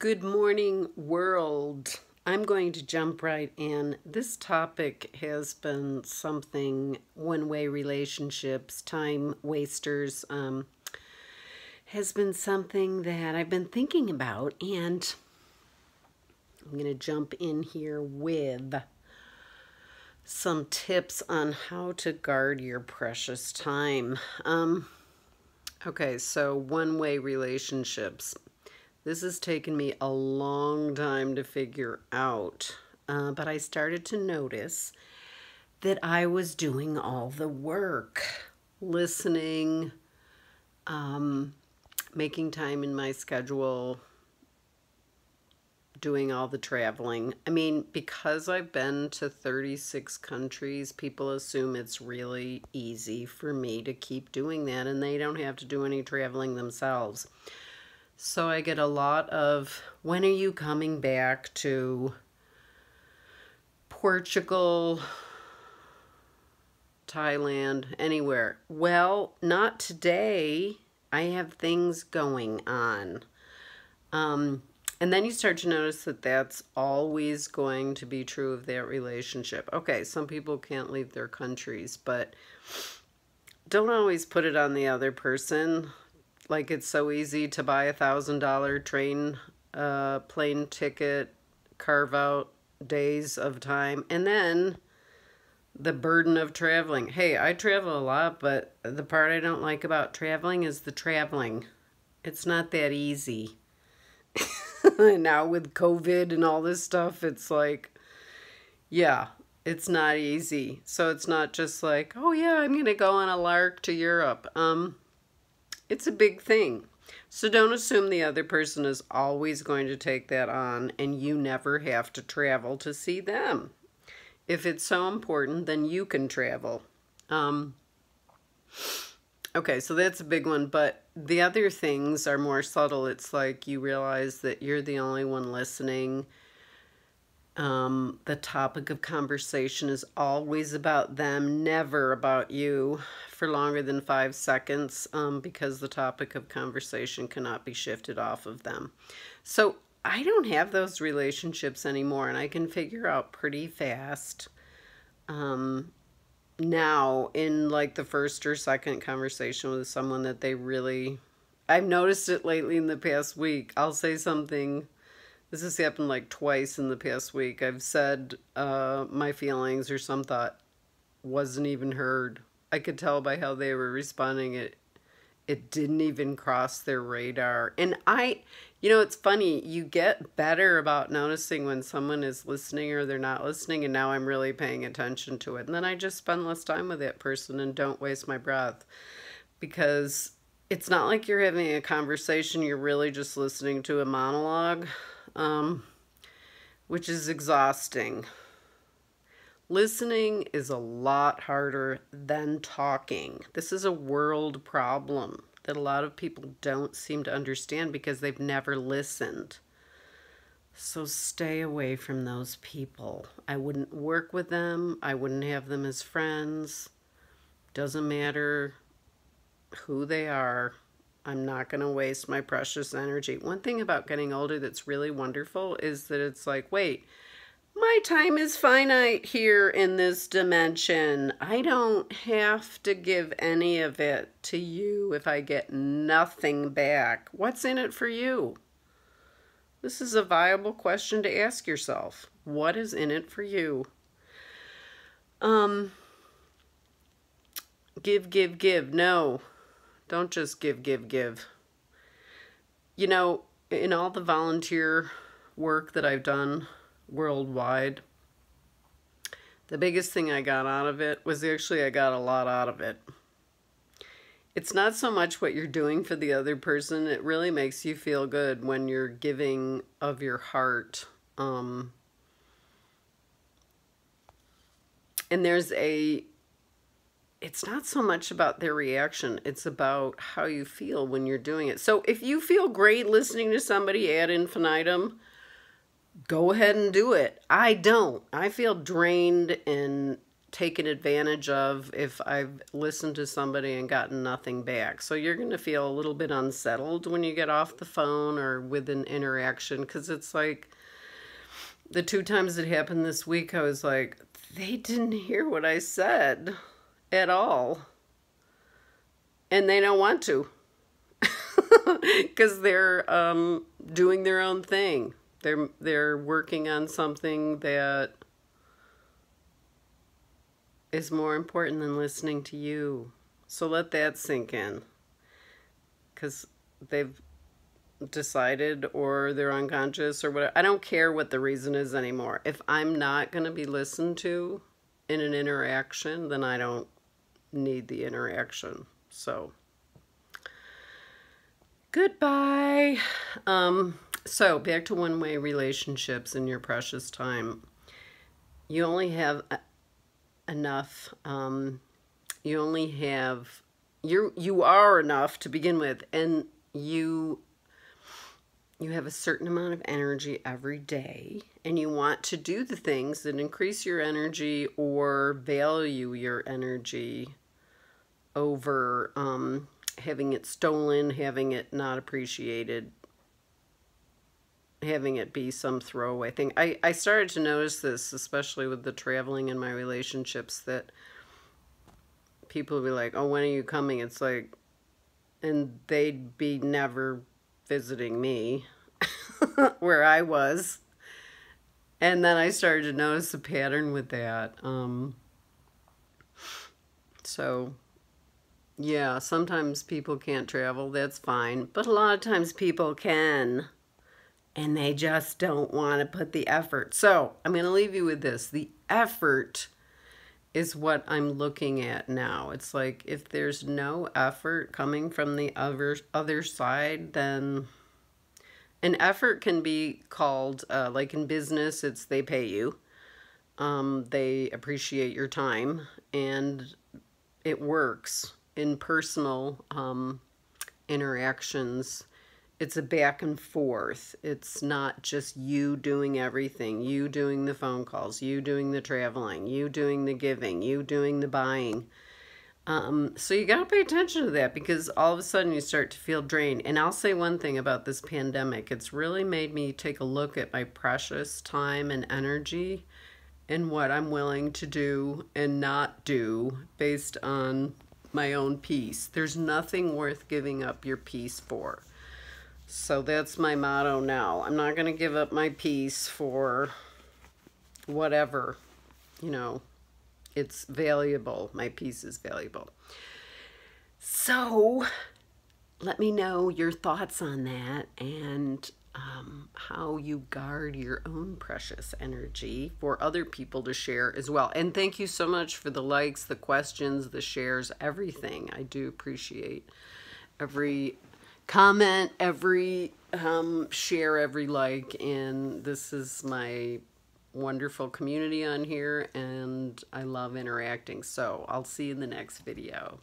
Good morning, world. I'm going to jump right in. This topic has been something one way relationships, time wasters, um, has been something that I've been thinking about, and I'm going to jump in here with some tips on how to guard your precious time. Um, okay, so one way relationships. This has taken me a long time to figure out, uh, but I started to notice that I was doing all the work, listening, um, making time in my schedule, doing all the traveling. I mean, because I've been to 36 countries, people assume it's really easy for me to keep doing that and they don't have to do any traveling themselves. So I get a lot of, when are you coming back to Portugal, Thailand, anywhere? Well, not today. I have things going on. Um, and then you start to notice that that's always going to be true of that relationship. Okay, some people can't leave their countries, but don't always put it on the other person. Like it's so easy to buy a thousand dollar train, uh, plane ticket, carve out days of time, and then the burden of traveling. Hey, I travel a lot, but the part I don't like about traveling is the traveling. It's not that easy. now with COVID and all this stuff, it's like, yeah, it's not easy. So it's not just like, oh yeah, I'm gonna go on a lark to Europe. Um, it's a big thing. So don't assume the other person is always going to take that on and you never have to travel to see them. If it's so important, then you can travel. Um, Okay, so that's a big one, but the other things are more subtle. It's like you realize that you're the only one listening. Um, the topic of conversation is always about them, never about you for longer than five seconds um, because the topic of conversation cannot be shifted off of them. So I don't have those relationships anymore, and I can figure out pretty fast um, now in like the first or second conversation with someone that they really I've noticed it lately in the past week. I'll say something this has happened like twice in the past week. I've said uh, my feelings or some thought wasn't even heard. I could tell by how they were responding. It it didn't even cross their radar. And I, you know, it's funny. You get better about noticing when someone is listening or they're not listening. And now I'm really paying attention to it. And then I just spend less time with that person and don't waste my breath because it's not like you're having a conversation. You're really just listening to a monologue, um, which is exhausting. Listening is a lot harder than talking. This is a world problem that a lot of people don't seem to understand because they've never listened. So stay away from those people. I wouldn't work with them. I wouldn't have them as friends. Doesn't matter who they are. I'm not going to waste my precious energy. One thing about getting older that's really wonderful is that it's like, wait, my time is finite here in this dimension. I don't have to give any of it to you if I get nothing back. What's in it for you? This is a viable question to ask yourself. What is in it for you? Um, give, give, give. No, don't just give, give, give. You know, in all the volunteer work that I've done, worldwide. The biggest thing I got out of it was actually I got a lot out of it. It's not so much what you're doing for the other person, it really makes you feel good when you're giving of your heart. Um, and there's a it's not so much about their reaction it's about how you feel when you're doing it so if you feel great listening to somebody ad infinitum go ahead and do it. I don't. I feel drained and taken advantage of if I've listened to somebody and gotten nothing back. So you're going to feel a little bit unsettled when you get off the phone or with an interaction because it's like the two times it happened this week, I was like, they didn't hear what I said at all. And they don't want to because they're um, doing their own thing. They're they're working on something that is more important than listening to you. So let that sink in. Cuz they've decided or they're unconscious or whatever. I don't care what the reason is anymore. If I'm not going to be listened to in an interaction, then I don't need the interaction. So goodbye. Um so back to one-way relationships in your precious time. You only have enough um you only have you you are enough to begin with and you you have a certain amount of energy every day and you want to do the things that increase your energy or value your energy over um, having it stolen, having it not appreciated, having it be some throwaway thing. I, I started to notice this, especially with the traveling in my relationships, that people would be like, oh, when are you coming? It's like, and they'd be never visiting me where I was. And then I started to notice a pattern with that. Um, so, yeah, sometimes people can't travel. That's fine. But a lot of times people can. And they just don't want to put the effort. So, I'm going to leave you with this. The effort is what I'm looking at now. It's like if there's no effort coming from the other other side, then an effort can be called uh, like in business, it's they pay you. Um, they appreciate your time and it works in personal um, interactions it's a back and forth. It's not just you doing everything, you doing the phone calls, you doing the traveling, you doing the giving, you doing the buying. Um, so you got to pay attention to that because all of a sudden you start to feel drained. And I'll say one thing about this pandemic it's really made me take a look at my precious time and energy and what I'm willing to do and not do based on my own peace. There's nothing worth giving up your peace for. So that's my motto now. I'm not going to give up my peace for whatever, you know, it's valuable. My peace is valuable. So let me know your thoughts on that and um, how you guard your own precious energy for other people to share as well. And thank you so much for the likes, the questions, the shares, everything. I do appreciate every comment, every um, share, every like, and this is my wonderful community on here, and I love interacting. So I'll see you in the next video.